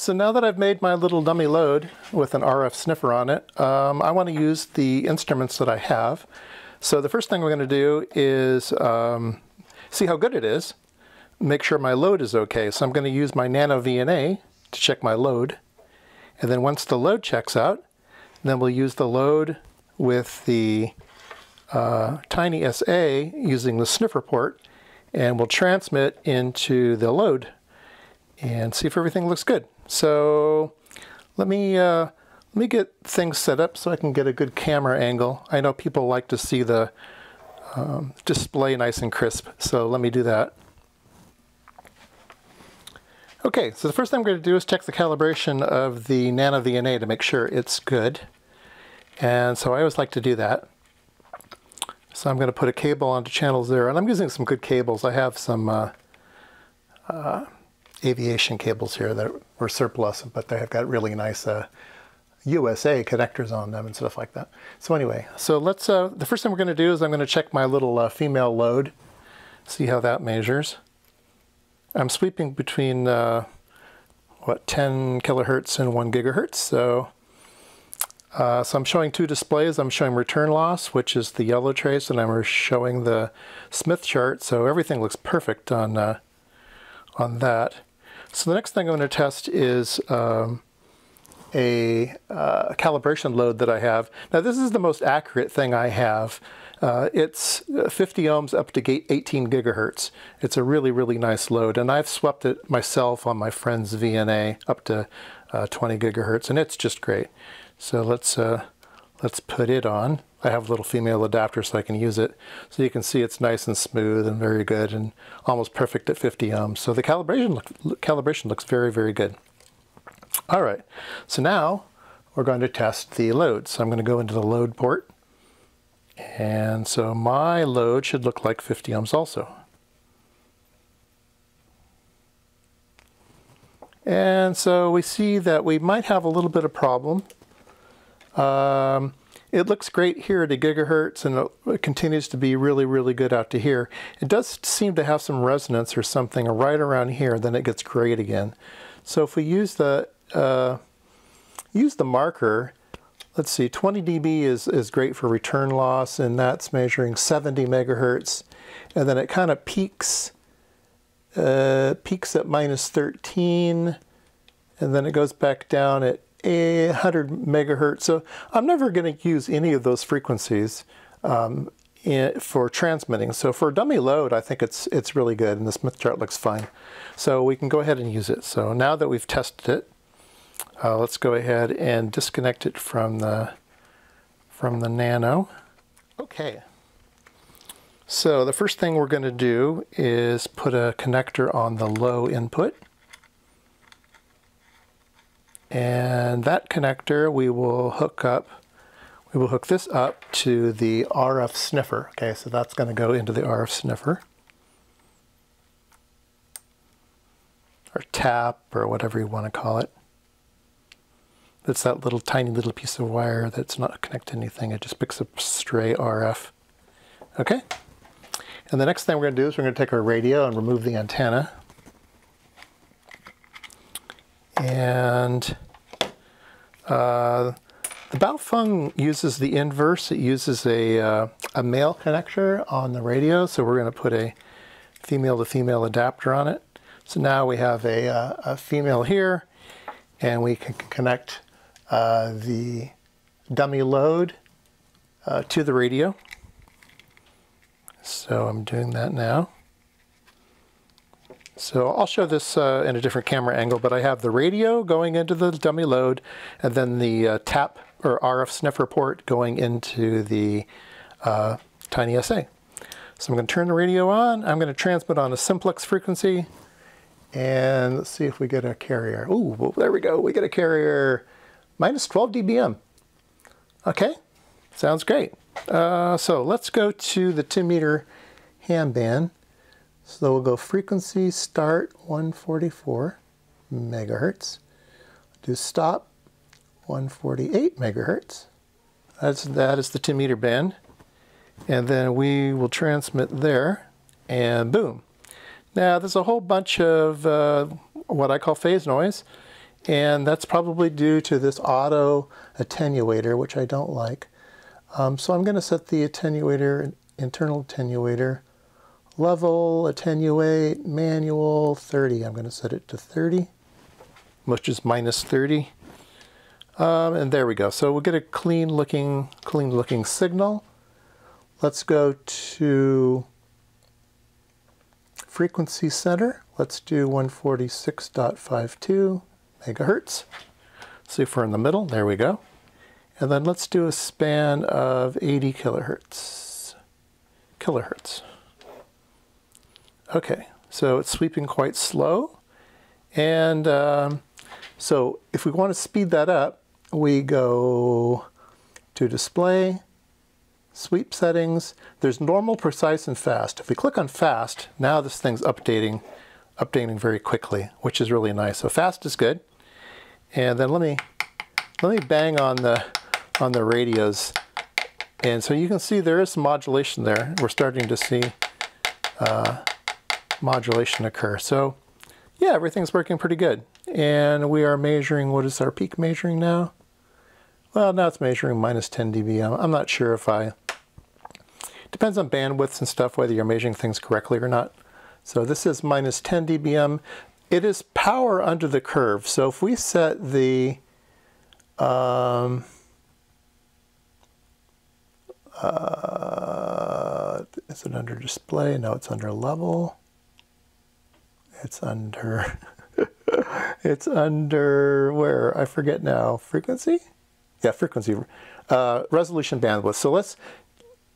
So now that I've made my little dummy load with an RF sniffer on it, um, I want to use the instruments that I have. So the first thing we're going to do is um, see how good it is, make sure my load is okay. So I'm going to use my Nano VNA to check my load. And then once the load checks out, then we'll use the load with the uh, Tiny SA using the sniffer port and we'll transmit into the load and see if everything looks good. So let me uh, let me get things set up so I can get a good camera angle. I know people like to see the um, display nice and crisp, so let me do that. Okay, so the first thing I'm going to do is check the calibration of the Nano to make sure it's good. And so I always like to do that. So I'm going to put a cable onto channel zero, and I'm using some good cables. I have some uh, uh, aviation cables here that were surplus, but they have got really nice uh, USA connectors on them and stuff like that. So anyway, so let's, uh, the first thing we're going to do is I'm going to check my little uh, female load, see how that measures. I'm sweeping between, uh, what, 10 kilohertz and 1 gigahertz, so uh, so I'm showing two displays. I'm showing return loss, which is the yellow trace, and I'm showing the Smith chart. So everything looks perfect on uh, on that. So the next thing I'm going to test is um, a uh, calibration load that I have. Now this is the most accurate thing I have. Uh, it's 50 ohms up to 18 gigahertz. It's a really, really nice load. And I've swept it myself on my friend's VNA up to uh, 20 gigahertz, and it's just great. So let's, uh, let's put it on. I have a little female adapter so I can use it. So you can see it's nice and smooth and very good and almost perfect at 50 ohms. So the calibration, look, calibration looks very, very good. All right, so now we're going to test the load. So I'm going to go into the load port. And so my load should look like 50 ohms also. And so we see that we might have a little bit of problem um, it looks great here at a gigahertz and it continues to be really, really good out to here. It does seem to have some resonance or something right around here, then it gets great again. So if we use the, uh, use the marker, let's see, 20 dB is, is great for return loss and that's measuring 70 megahertz. And then it kind of peaks, uh, peaks at minus 13 and then it goes back down at 100 megahertz. So I'm never going to use any of those frequencies um, in, for transmitting. So for a dummy load, I think it's it's really good, and the Smith chart looks fine. So we can go ahead and use it. So now that we've tested it, uh, let's go ahead and disconnect it from the from the Nano. Okay. So the first thing we're going to do is put a connector on the low input. And that connector we will hook up, we will hook this up to the RF sniffer. Okay, so that's going to go into the RF sniffer. Or tap, or whatever you want to call it. It's that little tiny little piece of wire that's not connected to anything. It just picks up stray RF. Okay? And the next thing we're going to do is we're going to take our radio and remove the antenna. And uh, the Baofeng uses the inverse. It uses a, uh, a male connector on the radio, so we're going to put a female-to-female -female adapter on it. So now we have a, uh, a female here, and we can connect uh, the dummy load uh, to the radio. So I'm doing that now. So I'll show this uh, in a different camera angle, but I have the radio going into the dummy load and then the uh, tap or RF sniffer port going into the uh, Tiny SA. So I'm going to turn the radio on. I'm going to transmit on a simplex frequency and let's see if we get a carrier. Oh, well, there we go. We get a carrier minus 12 dBm. Okay, sounds great. Uh, so let's go to the 2 meter ham band so we'll go frequency start 144 megahertz. Do stop 148 megahertz. That's, that is the 2 meter band. And then we will transmit there and boom. Now there's a whole bunch of uh, what I call phase noise And that's probably due to this auto attenuator, which I don't like. Um, so I'm going to set the attenuator, internal attenuator, level, attenuate, manual, 30. I'm going to set it to 30, which is minus 30. Um, and there we go. So we'll get a clean looking, clean looking signal. Let's go to frequency center. Let's do 146.52 megahertz. See if we're in the middle. There we go. And then let's do a span of 80 kilohertz. Kilohertz. Okay, so it's sweeping quite slow. And um, so if we want to speed that up, we go to display, sweep settings. There's normal, precise, and fast. If we click on fast, now this thing's updating, updating very quickly, which is really nice. So fast is good. And then let me, let me bang on the on the radios. And so you can see there is some modulation there. We're starting to see uh, modulation occur. So yeah, everything's working pretty good. And we are measuring, what is our peak measuring now? Well, now it's measuring minus 10 dBm. I'm not sure if I, depends on bandwidths and stuff, whether you're measuring things correctly or not. So this is minus 10 dBm. It is power under the curve. So if we set the, um, uh, is it under display? No, it's under level. It's under, it's under where? I forget now. Frequency? Yeah, frequency. Uh, resolution bandwidth. So let's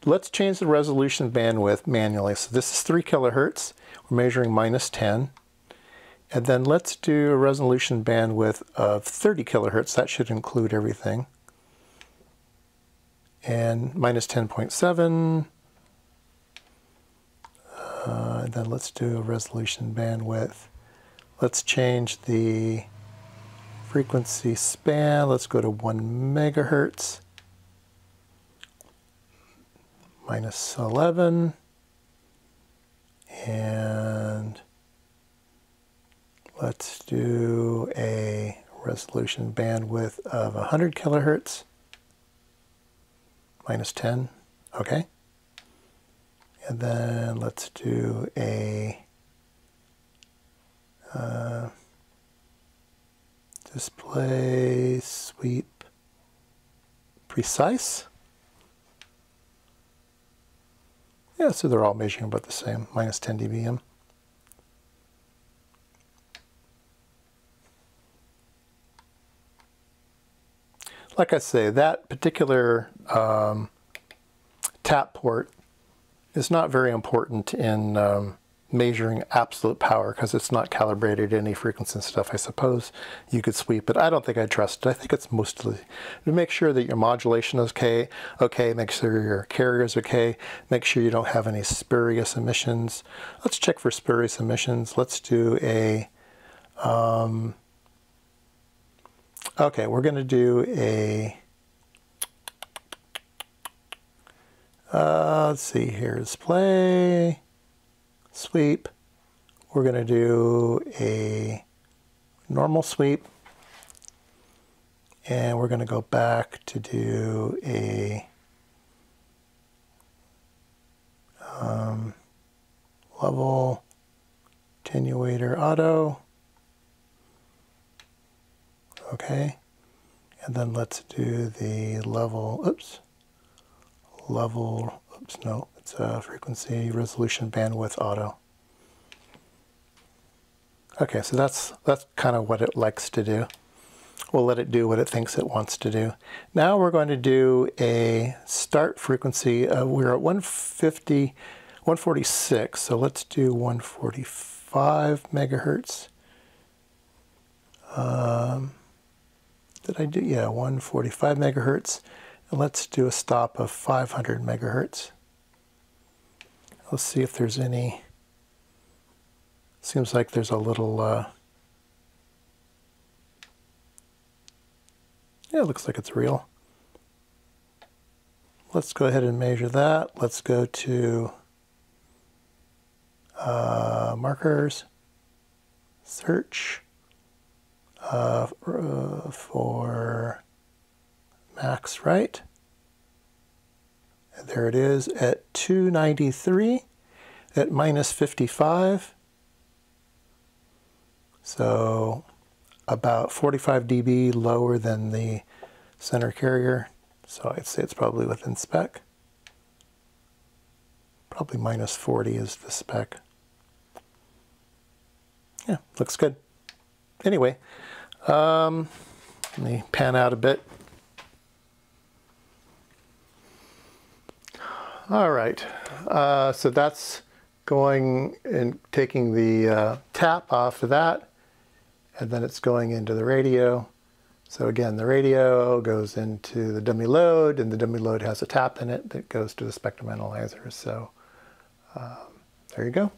let's change the resolution bandwidth manually. So this is 3 kilohertz. We're measuring minus 10. And then let's do a resolution bandwidth of 30 kilohertz. That should include everything and minus 10.7. Uh, then let's do a resolution bandwidth. Let's change the frequency span. Let's go to 1 megahertz. Minus 11. And let's do a resolution bandwidth of 100 kilohertz minus 10, okay? And then let's do a uh, display sweep precise. Yeah, so they're all measuring about the same, minus 10 dBm. like I say, that particular um, tap port is not very important in um, measuring absolute power because it's not calibrated any frequency and stuff. I suppose you could sweep it. I don't think I trust it. I think it's mostly to make sure that your modulation is okay, okay, make sure your carrier is okay, make sure you don't have any spurious emissions. Let's check for spurious emissions. Let's do a um, Okay, we're going to do a, uh, let's see, here's play, sweep. We're going to do a normal sweep. And we're going to go back to do a um, level attenuator auto. Okay. And then let's do the level, oops, level, oops, no, it's a frequency resolution bandwidth auto. Okay, so that's, that's kind of what it likes to do. We'll let it do what it thinks it wants to do. Now we're going to do a start frequency. Of, we're at 150, 146, so let's do 145 megahertz. Um, did I do? Yeah, 145 megahertz. Let's do a stop of 500 megahertz. Let's see if there's any. Seems like there's a little. Uh, yeah, it looks like it's real. Let's go ahead and measure that. Let's go to uh, markers, search, uh, uh, for max right. And there it is at 293 at minus 55. So about 45 dB lower than the center carrier. So I'd say it's probably within spec. Probably minus 40 is the spec. Yeah, looks good. Anyway, um, let me pan out a bit. All right, uh, so that's going and taking the uh, tap off of that, and then it's going into the radio. So again, the radio goes into the dummy load, and the dummy load has a tap in it that goes to the spectrum analyzer. So um, there you go.